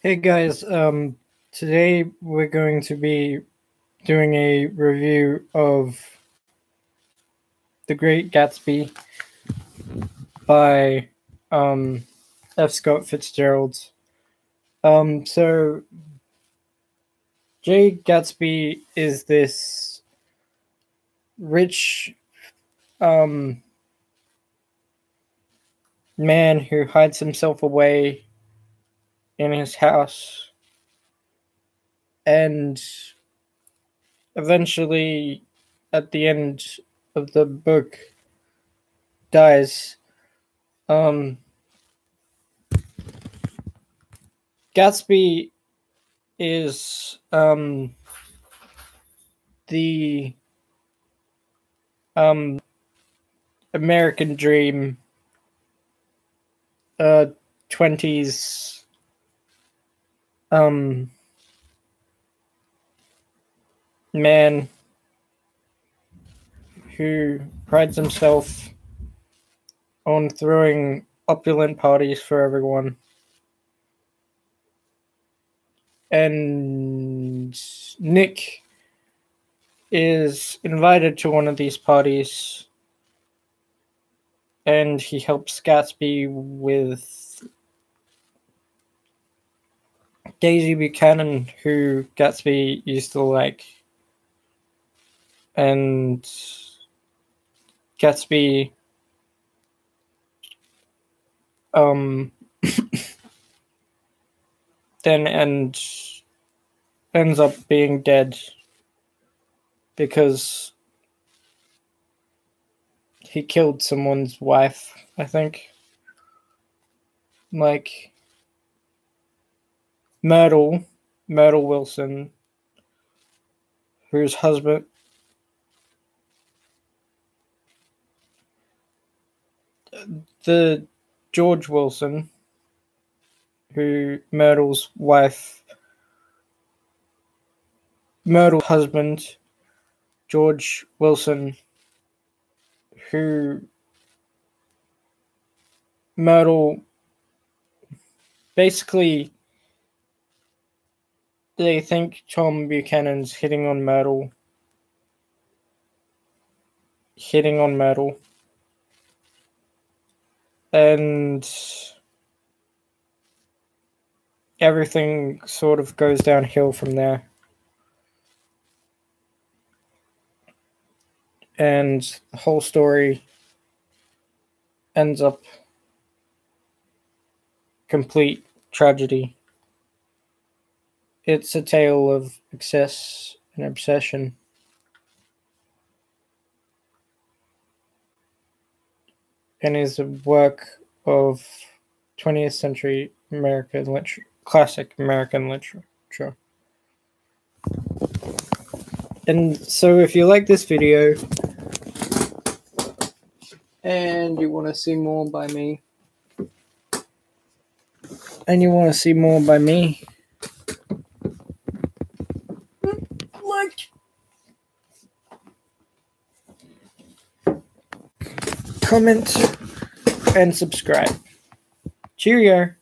Hey guys, um, today we're going to be doing a review of The Great Gatsby by um, F. Scott Fitzgerald. Um, so, Jay Gatsby is this rich um, man who hides himself away in his house. And eventually at the end of the book dies. Um gatsby is um the um american dream uh 20s um man who prides himself on throwing opulent parties for everyone. And Nick is invited to one of these parties and he helps Gatsby with Daisy Buchanan, who Gatsby used to like, and Gatsby um then and ends up being dead because he killed someone's wife, I think. Like Myrtle, Myrtle Wilson, whose husband the George Wilson, who Myrtle's wife, Myrtle's husband, George Wilson, who Myrtle basically they think Tom Buchanan's hitting on Myrtle. Hitting on Myrtle. And everything sort of goes downhill from there. And the whole story ends up complete tragedy. It's a tale of excess and obsession. And is a work of 20th century American literature, classic American literature. And so, if you like this video and you want to see more by me, and you want to see more by me, comment, and subscribe. Cheerio.